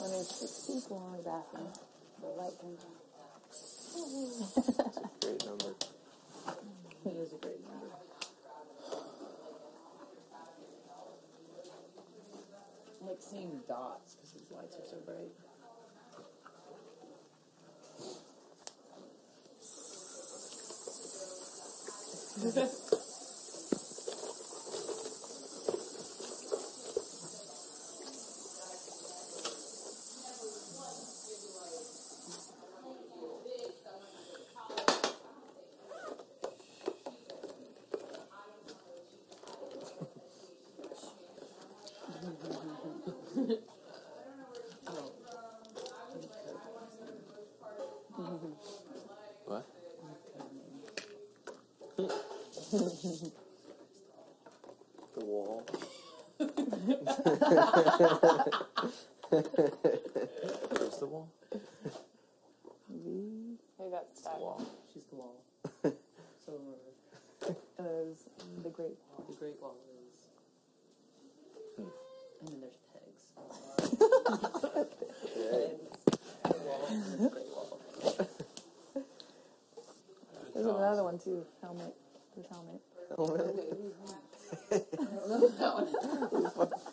When there's six people in the bathroom, the light comes on. That's a Great number. It is a great number. I like seeing dots because these lights are so bright. The wall. Where's the wall? Who got stuck? Wall. She's the wall. So And there's the Great Wall. the Great Wall is. And then there's pegs. The wall and the Great Wall. There's another one too. Helmet. There's helmet. Helmet.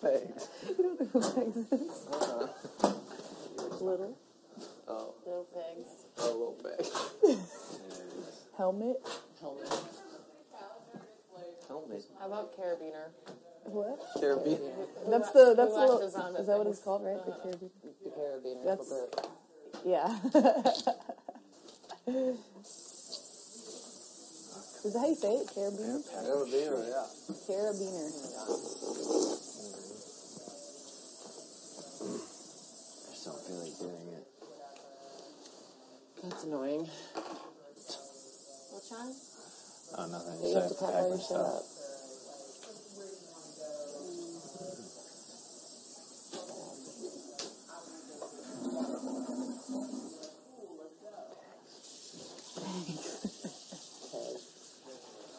Thanks. You don't know who Pegs is? Little. Oh, Little Pegs. a little bag. Helmet. Helmet. Helmet. How about carabiner? What? Caribbean. That's the that's Who the latches on to is that what it's called, right? The carabiner. The carabiner. That's- the- Yeah. is that how you say it? Carabiner. Caribbean, yeah. Carabiner. I just don't feel like doing it. That's annoying. Which one? Oh, nothing. You have to Just cut pack all your shit stuff. up.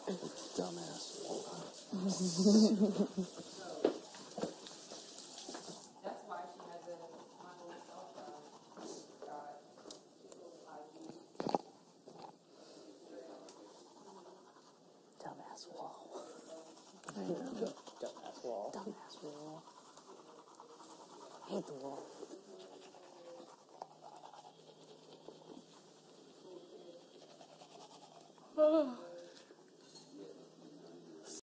Dumbass. Dumbass wall. Dumbass wall. Dumbass wall. Hate the wall. Oh,